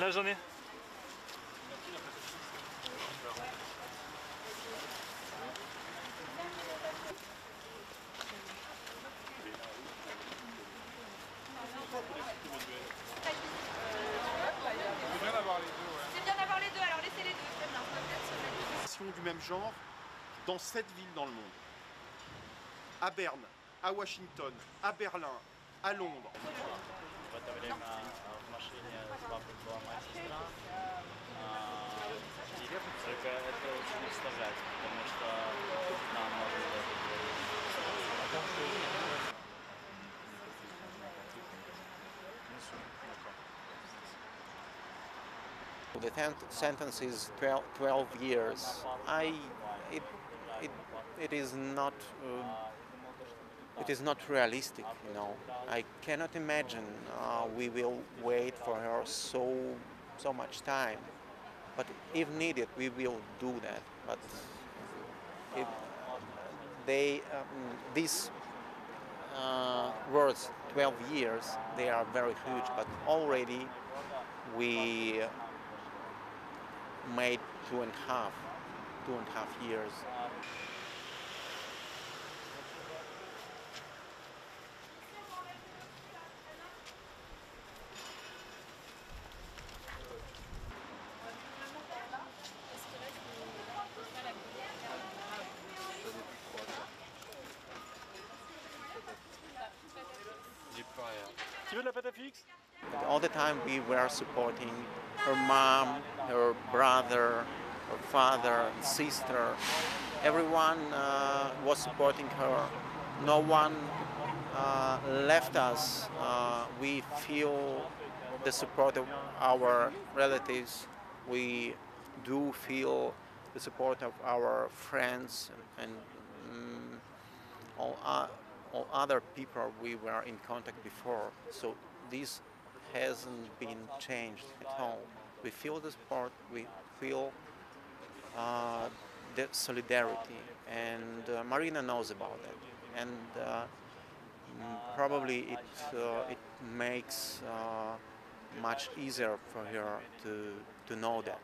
Là j'en ai. C'est bien d'avoir les deux, alors laissez les deux, très bien. du même genre dans sept villes dans le monde. À Berne, à Washington, à Berlin, à Londres. The ten- sentence is 12, 12 years. I, it, it, it is not, uh, it is not realistic. You know, I cannot imagine uh, we will wait for her so, so much time. But if needed, we will do that. But if they, um, these uh, words, 12 years, they are very huge. But already we made two and a half, two and a half years. Tu veux de la pâte All the time we were supporting her mom, her brother, her father, sister. Everyone uh, was supporting her. No one uh, left us. Uh, we feel the support of our relatives. We do feel the support of our friends and mm, all, uh, all other people we were in contact before. So this hasn't been changed at all. We feel the support, we feel uh, the solidarity, and uh, Maryna knows about it. And uh, mm, probably it, uh, it makes uh, much easier for her to, to know that.